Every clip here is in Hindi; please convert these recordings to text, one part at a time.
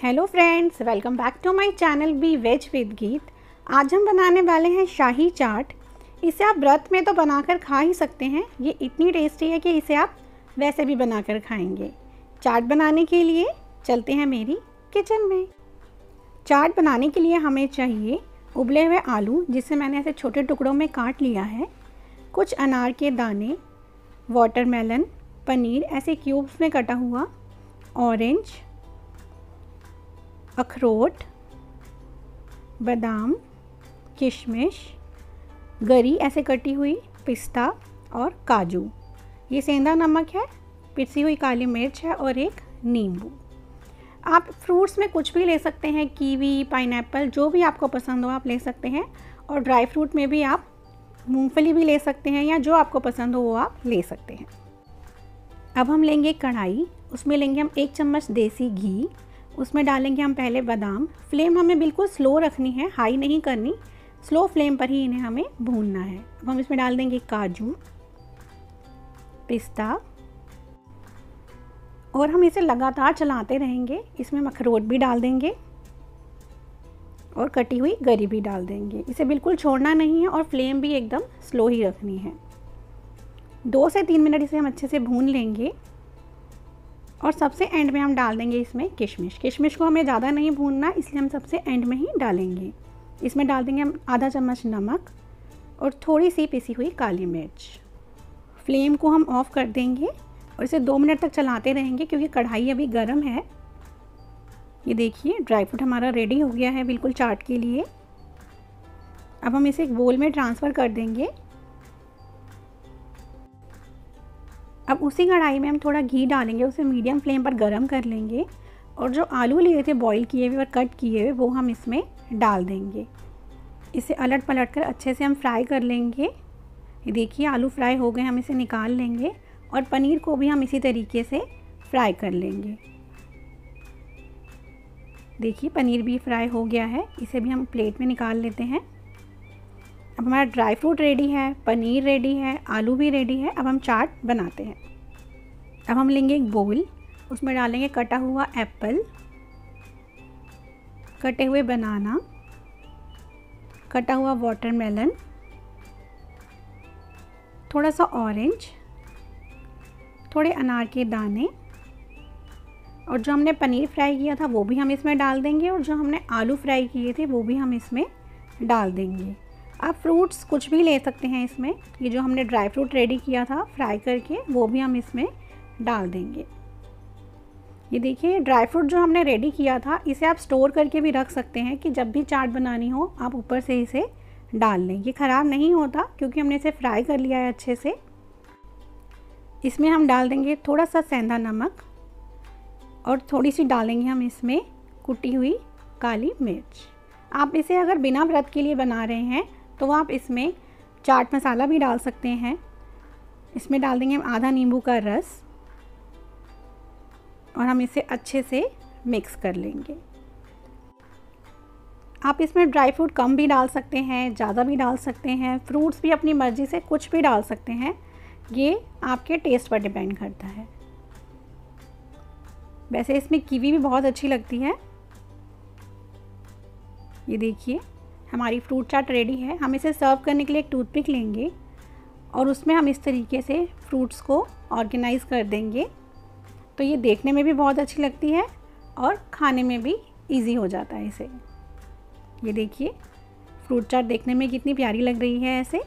Hello friends welcome back to my channel be veg with Geet आज हम बनाने वाले हैं शाही चाट। इसे आप व्रत में तो बनाकर खा ही सकते हैं। ये इतनी टेस्टी है कि इसे आप वैसे भी बनाकर खाएँगे। चाट बनाने के लिए चलते हैं मेरी किचन में। चाट बनाने के लिए हमें चाहिए उबले हुए आलू, जिसे मैंने ऐसे छोटे टुकड़ों में काट लिया है। कुछ अनार के दाने वाटरमेलन पनीर, ऐसे क्यूब्स में कटा हुआ ऑरेंज अखरोट, बादाम, किशमिश, गरी, ऐसे कटी हुई पिस्ता और काजू। ये सेंधा नमक है, पिसी हुई काली मिर्च है और एक नींबू। आप फ्रूट्स में कुछ भी ले सकते हैं, कीवी, पाइनएप्पल, जो भी आपको पसंद हो आप ले सकते हैं और ड्राई फ्रूट में भी आप मूंगफली भी ले सकते हैं या जो आपको पसंद हो वो आप ले सकते हैं। अब हम लेंगे कढ़ाई, उसमें लेंगे हम एक चम्मच देसी घी उसमें डालेंगे हम पहले बादाम। फ्लेम हमें बिल्कुल स्लो रखनी है, हाई नहीं करनी। स्लो फ्लेम पर ही इन्हें हमें भूनना है। अब हम इसमें डाल देंगे काजू, पिस्ता, और हम इसे लगातार चलाते रहेंगे। इसमें मखरोट भी डाल देंगे और कटी हुई गरी भी डाल देंगे। इसे बिल्कुल छोड़ना नहीं है और फ्लेम भी एकदम स्लो ही रखनी है। दो से तीन मिनट इसे हम अच्छे से भून लेंगे। और सबसे एंड में हम डाल देंगे इसमें किशमिश। किशमिश को हमें ज़्यादा नहीं भूनना, इसलिए हम सबसे एंड में ही डालेंगे। इसमें डाल देंगे हम आधा चम्मच नमक और थोड़ी सी पिसी हुई काली मिर्च। फ्लेम को हम ऑफ़ कर देंगे और इसे दो मिनट तक चलाते रहेंगे क्योंकि कढ़ाई अभी गर्म है। ये देखिए ड्राई फ्रूट हमारा रेडी हो गया है बिल्कुल चाट के लिए। अब हम इसे एक बोल में ट्रांसफ़र कर देंगे। अब उसी कढ़ाई में हम थोड़ा घी डालेंगे, उसे मीडियम फ्लेम पर गर्म कर लेंगे और जो आलू लिए थे बॉईल किए हुए और कट किए हुए, वो हम इसमें डाल देंगे। इसे अलट पलट कर अच्छे से हम फ्राई कर लेंगे। देखिए, आलू फ्राई हो गए, हम इसे निकाल लेंगे और पनीर को भी हम इसी तरीके से फ्राई कर लेंगे। देखिए, पनीर भी फ्राई हो गया है, इसे भी हम प्लेट में निकाल लेते हैं। अब हमारा ड्राई फ्रूट रेडी है, पनीर रेडी है, आलू भी रेडी है, अब हम चाट बनाते हैं। अब हम लेंगे एक बोल उसमें डालेंगे कटा हुआ एप्पल कटे हुए बनाना कटा हुआ वाटरमेलन थोड़ा सा ऑरेंज थोड़े अनार के दाने, और जो हमने पनीर फ्राई किया था वो भी हम इसमें डाल देंगे, और जो हमने आलू फ्राई किए थे वो भी हम इसमें डाल देंगे। आप फ्रूट्स कुछ भी ले सकते हैं इसमें। ये जो हमने ड्राई फ्रूट रेडी किया था फ्राई करके, वो भी हम इसमें डाल देंगे। ये देखिए ड्राई फ्रूट जो हमने रेडी किया था, इसे आप स्टोर करके भी रख सकते हैं कि जब भी चाट बनानी हो, आप ऊपर से इसे डाल लें। ये ख़राब नहीं होता, क्योंकि हमने इसे फ्राई कर लिया है अच्छे से। इसमें हम डाल देंगे थोड़ा सा सेंधा नमक और थोड़ी सी डालेंगे हम इसमें कुटी हुई काली मिर्च। आप इसे अगर बिना व्रत के लिए बना रहे हैं तो आप इसमें चाट मसाला भी डाल सकते हैं। इसमें डाल देंगे हम आधा नींबू का रस और हम इसे अच्छे से मिक्स कर लेंगे। आप इसमें ड्राई फ्रूट कम भी डाल सकते हैं, ज़्यादा भी डाल सकते हैं, फ्रूट्स भी अपनी मर्ज़ी से कुछ भी डाल सकते हैं। ये आपके टेस्ट पर डिपेंड करता है। वैसे इसमें कीवी भी बहुत अच्छी लगती है। ये देखिए। हमारी फ्रूट चाट रेडी है। हम इसे सर्व करने के लिए एक टूथपिक लेंगे और उसमें हम इस तरीके से फ्रूट्स को ऑर्गेनाइज़ कर देंगे। तो ये देखने में भी बहुत अच्छी लगती है और खाने में भी इजी हो जाता है इसे। ये देखिए फ्रूट चाट देखने में कितनी प्यारी लग रही है ऐसे।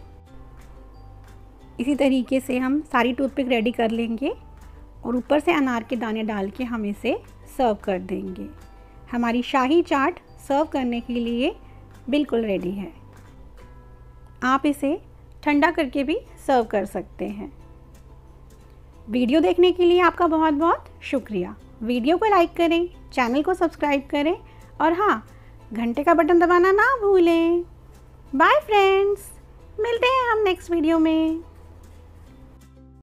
इसी तरीके से हम सारी टूथपिक रेडी कर लेंगे और ऊपर से अनार के दाने डाल के हम इसे सर्व कर देंगे। हमारी शाही चाट सर्व करने के लिए बिल्कुल रेडी है। आप इसे ठंडा करके भी सर्व कर सकते हैं। वीडियो देखने के लिए आपका बहुत बहुत शुक्रिया। वीडियो को लाइक करें चैनल को सब्सक्राइब करें और हाँ घंटे का बटन दबाना ना भूलें। बाय फ्रेंड्स मिलते हैं हम नेक्स्ट वीडियो में।